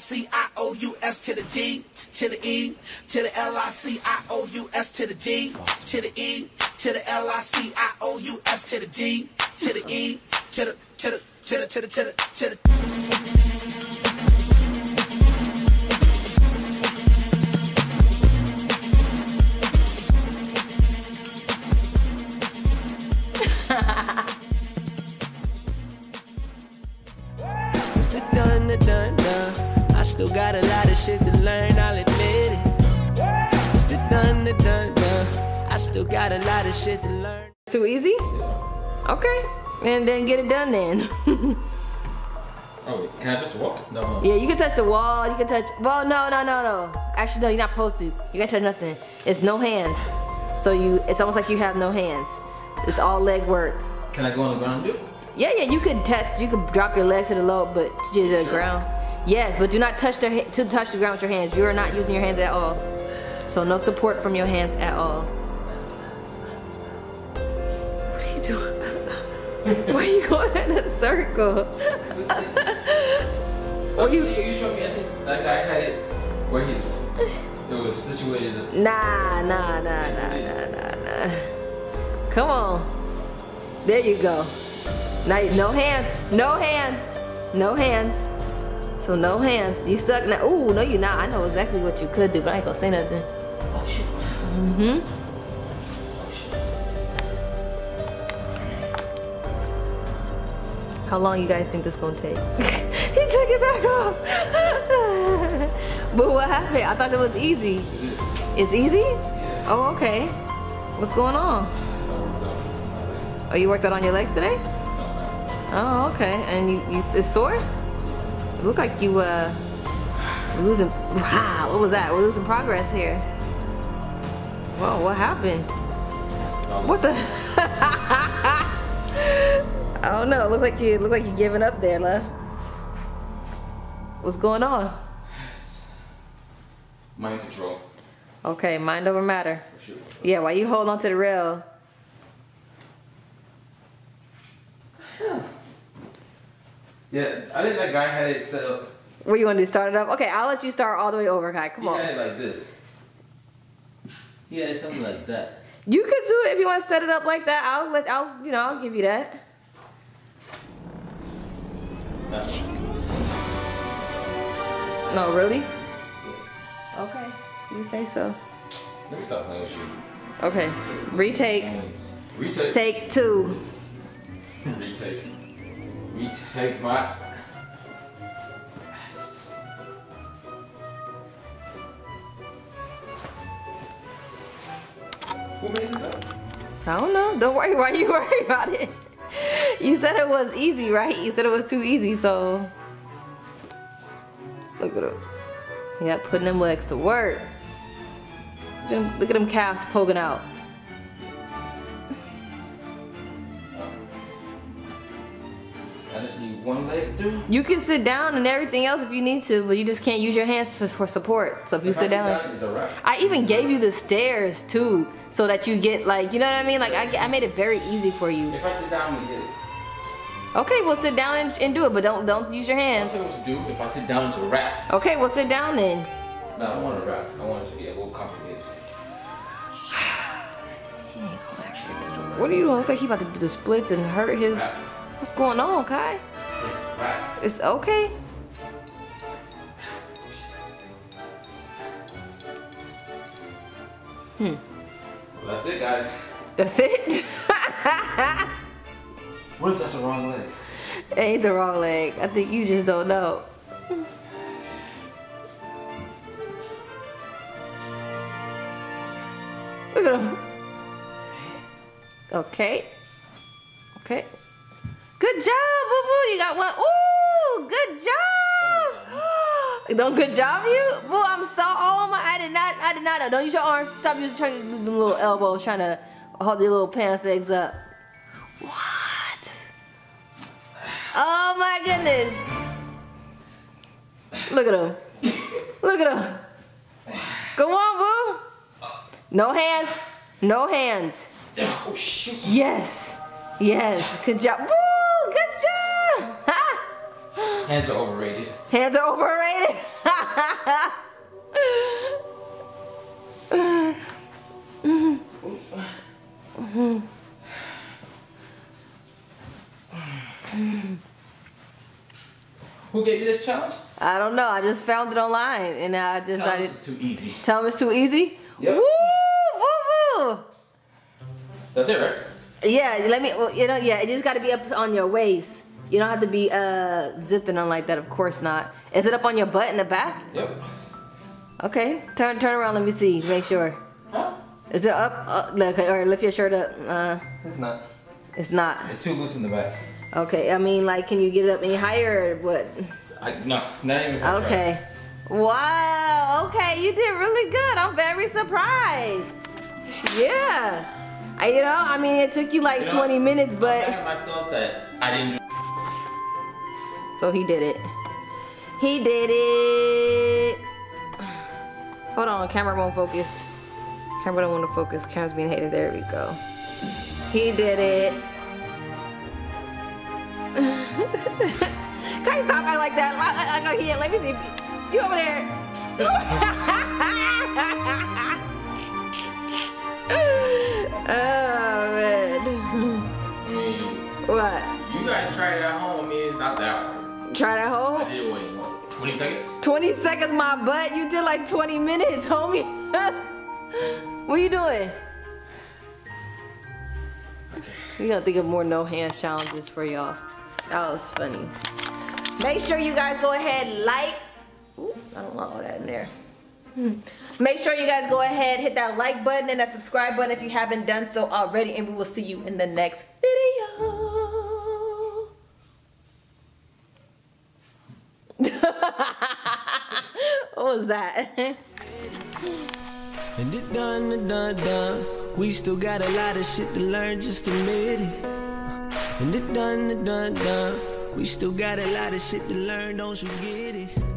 C I O U S to the D to the E to the L I C I O U S to the D to the E to the L I C I O U S to the D to the E to the to the to the to the to the to the still got a lot of shit to learn, I'll admit it. It's the done, the done, done. I still got a lot of shit to learn. Too easy? Okay. And then get it done then. Oh, can I touch the wall? No, no. yeah, you can touch the wall, you can touch, well, no, no, no, no. Actually, no, you're not supposed to. You can't touch nothing. It's no hands. So you, it's almost like you have no hands. It's all leg work. Can I go on the ground and do it? Yeah, yeah, you could touch, you could drop your legs to the low, but to the ground. Yes, but do not touch the to touch the ground with your hands. You are not using your hands at all. So no support from your hands at all. What are you doing? Why are you going in a circle? Oh, you, you showed me, I think that guy had it where he's, it was situated. Nah, nah, nah, nah, nah, nah, nah. Come on. There you go. Now, no hands, no hands, no hands. So no hands. You stuck now. Ooh, no, you're not. I know exactly what you could do, but I ain't gonna say nothing. Oh shit. Mm-hmm. Oh shit. How long you guys think this gonna take? he took it back off. but what happened? I thought it was easy. It's easy? Yeah. Oh, okay. What's going on? I worked out. Oh, you worked out on your legs today? Oh, okay. And you, you it's sore? It looked like you uh were losing. Wow, what was that? We're losing progress here. Whoa, what happened? What the? I don't know. It looks like you looks like you're giving up there, love. What's going on? Mind control. Okay, mind over matter. Sure. Yeah, why you hold on to the rail? Yeah, I think that guy had it set up. What you want to do? Start it up? Okay, I'll let you start all the way over, Kai. Come He on. had it like this. He had it something like that. You could do it if you want to set it up like that. I'll let I'll you know I'll give you that. That's. No, really? Okay, you say so. Let me stop playing with you. Okay, retake. Retake. Take two. Retake. Retake my. Who made this up? I don't know. Don't worry. Why you worry about it? You said it was easy, right? You said it was too easy, so look at him. Yeah, putting them legs to work. Look at them calves poking out. I just need one leg. You can sit down and everything else if you need to, but you just can't use your hands for, for support. So if you If I sit down, a. I even gave you the stairs too, so that you get like, you know what I mean? Like I, I made it very easy for you. If I sit down, we get it. Okay, well sit down and, and do it, but don't don't use your hands. what to do. If I sit down, it's a wrap. Okay, well sit down then. No, I don't want to wrap. I want it to be a little complicated. He ain't gonna actually get this over. What are you doing? Look like he about to do the splits and hurt his. Wrap. What's going on, Kai? It's okay. Hmm. Well, that's it, guys. That's it. What if that's the wrong leg? It Ain't the wrong leg. I think you just don't know. Look at him. Okay. Okay. Good job, boo boo. You got one. Ooh, good job. Don't good job you? Boo, I'm so oh my I did not I did not know. Don't use your arms. Stop using trying to do the little elbows trying to hold your little pants legs up. What? Oh my goodness. Look at him. Look at him. Go on, boo. No hands. No hands. Oh. Yes. Yes. Good job. Woo! Good job. Ha! Hands are overrated. Hands are overrated. Who gave you this challenge? I don't know. I just found it online and I just Tell it's too easy. tell them it's too easy. Yep. Woo! Woo! Woo! That's it, right? Yeah, let me. Well, you know, yeah, it just got to be up on your waist. You don't have to be uh zipped or nothing like that. Of course not. Is it up on your butt in the back? Yep. Okay, turn turn around. Let me see. Make sure. Huh? Is it up? Uh, look, or lift your shirt up. Uh, It's not. it's not. It's too loose in the back. Okay, I mean, like, can you get it up any higher or what? I, no, not even. Okay. Wow. Okay, you did really good. I'm very surprised. Yeah. I, you know, I mean, it took you like You know, 20 minutes, but. at myself that I didn't do. So he did it. He did it. Hold on, camera won't focus. Camera don't want to focus. Camera's being hated. There we go. He did it. Can stop acting like that? I like, here, let me see. You over there. oh man. What? you guys tried it at home. I it's not that hard. Try that hole? I did it in what, 20 seconds? 20 seconds my butt. You did like 20 minutes, homie. what are you doing? We gotta think of more no hands challenges for y'all. That was funny. Make sure you guys go ahead like. Ooh, I don't want all that in there. Hmm. Make sure you guys go ahead, hit that like button and that subscribe button if you haven't done so already, and we will see you in the next video. what was that? And it done, it done, done. We still got a lot of shit to learn, just admit it. And it done, it done, done. We still got a lot of shit to learn, don't you get it?